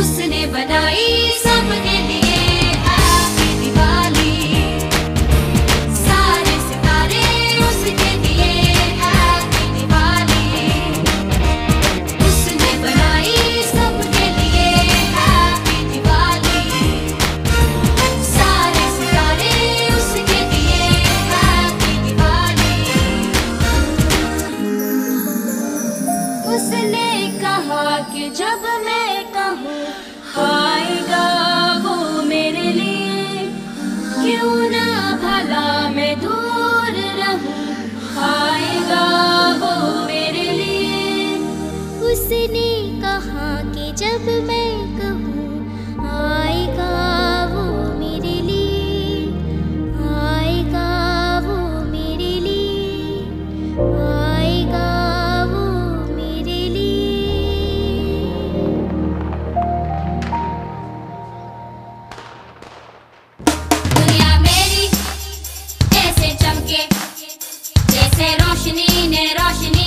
उसने बनाई सबके लिए। दिवाली सारे सितारे उसके लिए। दिवाली दिवाली सारे सितारे उसके लिए। दिवाली उसने कहा कि जब मैं भला दूर मेरे लिए। उसने कहा कि जब मैं जैसे रोशनी ने रोशनी